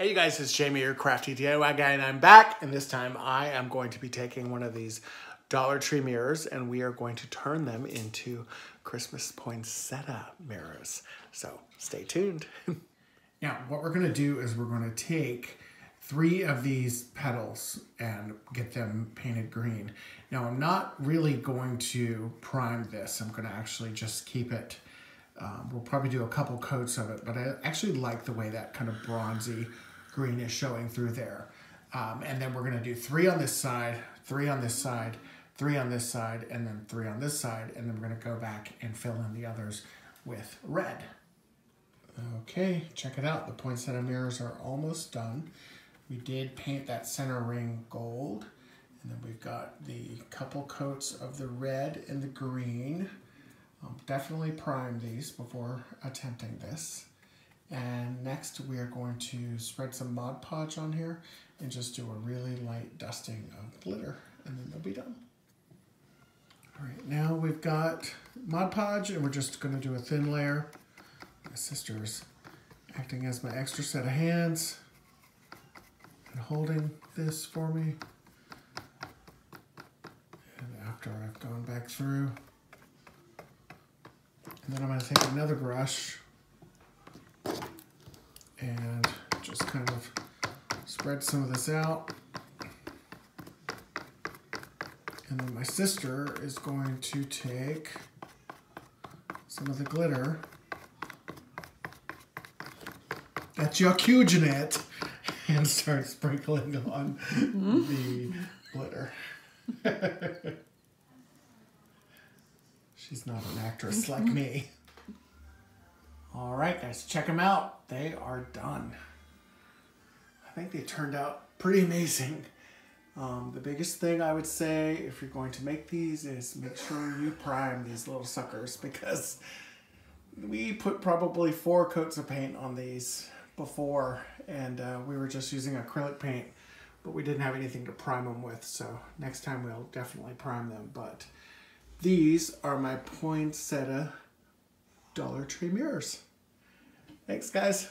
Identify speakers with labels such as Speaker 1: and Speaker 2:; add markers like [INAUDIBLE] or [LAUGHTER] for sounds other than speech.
Speaker 1: Hey you guys, it's Jamie, your crafty DIY guy, and I'm back. And this time I am going to be taking one of these Dollar Tree mirrors and we are going to turn them into Christmas poinsettia mirrors. So stay tuned. [LAUGHS]
Speaker 2: now, what we're gonna do is we're gonna take three of these petals and get them painted green. Now, I'm not really going to prime this. I'm gonna actually just keep it um, we'll probably do a couple coats of it, but I actually like the way that kind of bronzy green is showing through there. Um, and then we're gonna do three on this side, three on this side, three on this side, and then three on this side. And then we're gonna go back and fill in the others with red. Okay, check it out. The poinsettia mirrors are almost done. We did paint that center ring gold. And then we've got the couple coats of the red and the green. Um, definitely prime these before attempting this. Next we are going to spread some Mod Podge on here and just do a really light dusting of glitter and then they'll be done. All right, now we've got Mod Podge and we're just gonna do a thin layer. My sister's acting as my extra set of hands and holding this for me. And after I've gone back through, and then I'm gonna take another brush and just kind of spread some of this out. And then my sister is going to take some of the glitter that's your in it [LAUGHS] and start sprinkling on mm-hmm. the glitter. [LAUGHS] She's not an actress like mm-hmm. me. All right, guys, check them out. They are done. I think they turned out pretty amazing. Um, the biggest thing I would say if you're going to make these is make sure you prime these little suckers because we put probably four coats of paint on these before and uh, we were just using acrylic paint but we didn't have anything to prime them with so next time we'll definitely prime them but these are my poinsettia Dollar Tree mirrors. Thanks, guys.